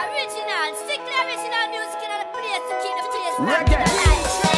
Original, strictly original music in the place to keep the place.